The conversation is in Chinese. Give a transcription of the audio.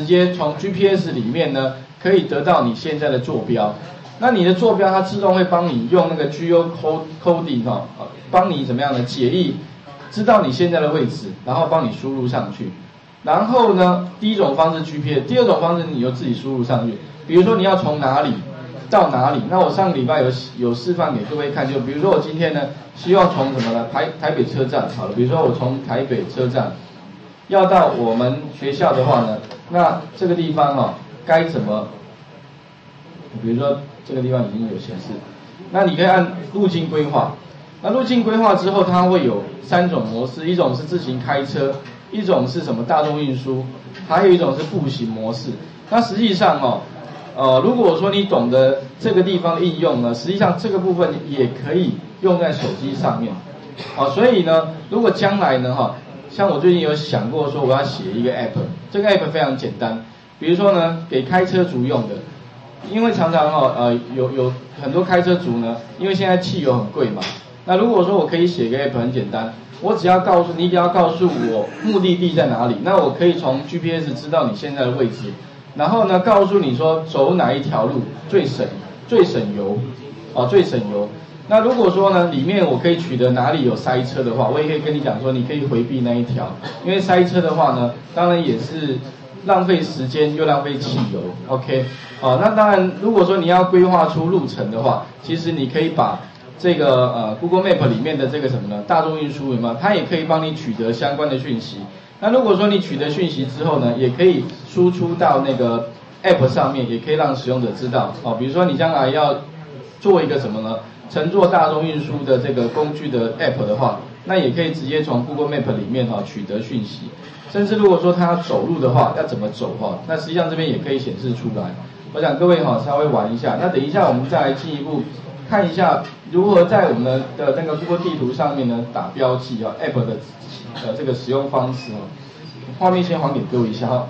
直接从 GPS 里面呢，可以得到你现在的坐标。那你的坐标它自动会帮你用那个 Geo Coding 哈，帮你怎么样的解译，知道你现在的位置，然后帮你输入上去。然后呢，第一种方式 GPS，第二种方式你就自己输入上去。比如说你要从哪里到哪里，那我上个礼拜有有示范给各位看，就比如说我今天呢，希望从什么呢？台台北车站好了，比如说我从台北车站要到我们学校的话呢，那这个地方哈该怎么？比如说这个地方已经有显示，那你可以按路径规划。那路径规划之后，它会有三种模式，一种是自行开车。一种是什么大众运输，还有一种是步行模式。那实际上哦，呃，如果说你懂得这个地方应用呢，实际上这个部分也可以用在手机上面。好，所以呢，如果将来呢哈，像我最近有想过说我要写一个 app，这个 app 非常简单，比如说呢给开车族用的，因为常常哈呃有有很多开车族呢，因为现在汽油很贵嘛。那如果说我可以写个 app 很简单。我只要告诉你，只要告诉我目的地在哪里，那我可以从 GPS 知道你现在的位置，然后呢，告诉你说走哪一条路最省最省油，哦最省油。那如果说呢，里面我可以取得哪里有塞车的话，我也可以跟你讲说，你可以回避那一条，因为塞车的话呢，当然也是浪费时间又浪费汽油。OK，哦，那当然如果说你要规划出路程的话，其实你可以把。这个呃，Google Map 里面的这个什么呢？大众运输有吗？它也可以帮你取得相关的讯息。那如果说你取得讯息之后呢，也可以输出到那个 App 上面，也可以让使用者知道。哦，比如说你将来要做一个什么呢？乘坐大众运输的这个工具的 App 的话，那也可以直接从 Google Map 里面哈取得讯息。甚至如果说他要走路的话，要怎么走哈？那实际上这边也可以显示出来。我想各位哈稍微玩一下。那等一下我们再来进一步。看一下如何在我们的那个 Google 地图上面呢打标记啊，App 的呃这个使用方式啊，画面先还给各位一下哈。